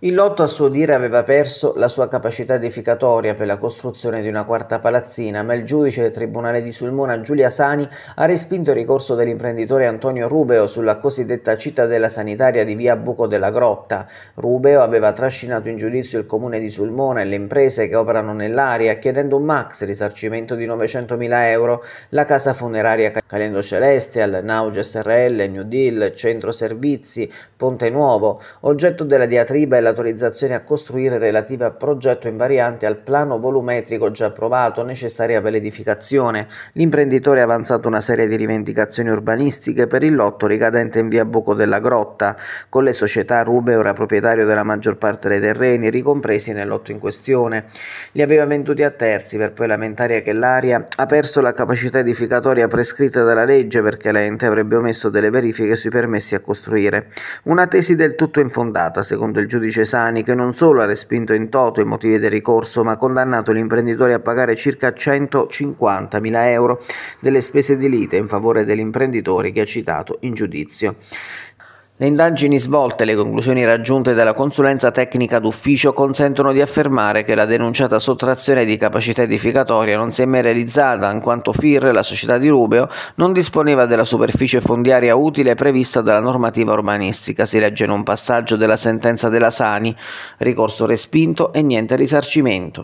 Il lotto a suo dire aveva perso la sua capacità edificatoria per la costruzione di una quarta palazzina, ma il giudice del Tribunale di Sulmona Giulia Sani ha respinto il ricorso dell'imprenditore Antonio Rubeo sulla cosiddetta cittadella sanitaria di via Buco della Grotta. Rubeo aveva trascinato in giudizio il comune di Sulmona e le imprese che operano nell'area chiedendo un max risarcimento di 900.000 euro. La casa funeraria Calendo Celestial, Nauge SRL, New Deal, Centro Servizi, Ponte Nuovo, oggetto della diatriba e l'autorizzazione a costruire relativa al progetto invariante al plano volumetrico già approvato necessaria per l'edificazione. L'imprenditore ha avanzato una serie di rivendicazioni urbanistiche per il lotto ricadente in via Buco della Grotta, con le società Rube ora proprietario della maggior parte dei terreni ricompresi nel lotto in questione. Li aveva venduti a terzi per poi lamentare che l'area ha perso la capacità edificatoria prescritta dalla legge perché l'ente avrebbe omesso delle verifiche sui permessi a costruire. Una tesi del tutto infondata, secondo il giudice Cesani che non solo ha respinto in toto i motivi del ricorso ma ha condannato l'imprenditore a pagare circa 150.000 euro delle spese di lite in favore dell'imprenditore che ha citato in giudizio. Le indagini svolte e le conclusioni raggiunte dalla consulenza tecnica d'ufficio consentono di affermare che la denunciata sottrazione di capacità edificatoria non si è mai realizzata in quanto FIR, la società di Rubeo, non disponeva della superficie fondiaria utile prevista dalla normativa urbanistica, si legge in un passaggio della sentenza della Sani, ricorso respinto e niente risarcimento.